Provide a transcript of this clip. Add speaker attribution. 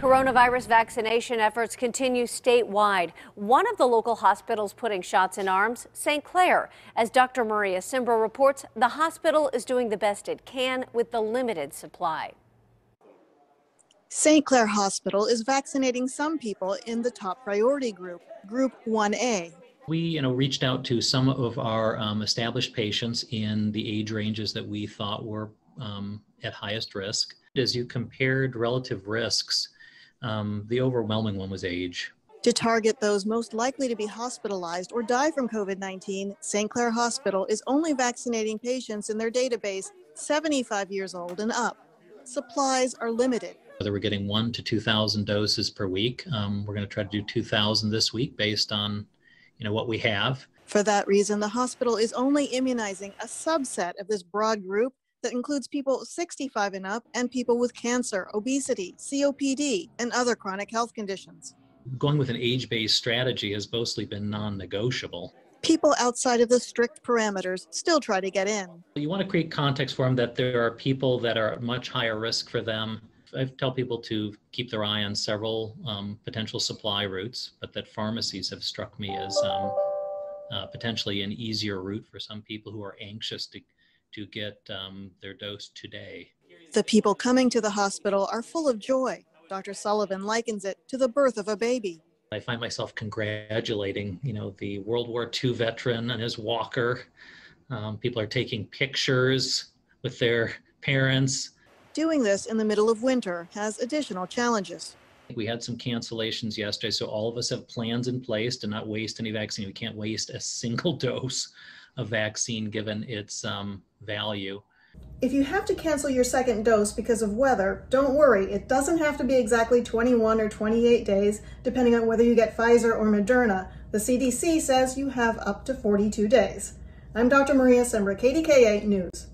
Speaker 1: Coronavirus vaccination efforts continue statewide. One of the local hospitals putting shots in arms, St. Clair. As Dr. Maria Simbra reports, the hospital is doing the best it can with the limited supply.
Speaker 2: St. Clair Hospital is vaccinating some people in the top priority group, Group 1A.
Speaker 3: We, you know, reached out to some of our um, established patients in the age ranges that we thought were um, at highest risk. As you compared relative risks, um, the overwhelming one was age.
Speaker 2: To target those most likely to be hospitalized or die from COVID 19, St. Clair Hospital is only vaccinating patients in their database 75 years old and up. Supplies are limited.
Speaker 3: Whether we're getting one to 2,000 doses per week, um, we're going to try to do 2,000 this week based on you know, what we have.
Speaker 2: For that reason, the hospital is only immunizing a subset of this broad group that includes people 65 and up and people with cancer, obesity, COPD, and other chronic health conditions.
Speaker 3: Going with an age based strategy has mostly been non negotiable.
Speaker 2: People outside of the strict parameters still try to get in.
Speaker 3: You want to create context for them that there are people that are at much higher risk for them. I tell people to keep their eye on several um, potential supply routes, but that pharmacies have struck me as um, uh, potentially an easier route for some people who are anxious to to get um, their dose today.
Speaker 2: The people coming to the hospital are full of joy. Dr. Sullivan likens it to the birth of a baby.
Speaker 3: I find myself congratulating, you know, the World War II veteran and his walker. Um, people are taking pictures with their parents.
Speaker 2: Doing this in the middle of winter has additional challenges.
Speaker 3: We had some cancellations yesterday, so all of us have plans in place to not waste any vaccine. We can't waste a single dose a vaccine given its um, value.
Speaker 2: If you have to cancel your second dose because of weather, don't worry. It doesn't have to be exactly 21 or 28 days, depending on whether you get Pfizer or Moderna. The CDC says you have up to 42 days. I'm Dr. Maria Simbra, KDKA News.